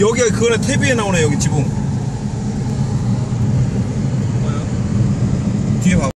여기가 그거네 태비에 나오네 여기 지붕. 뒤에 봐.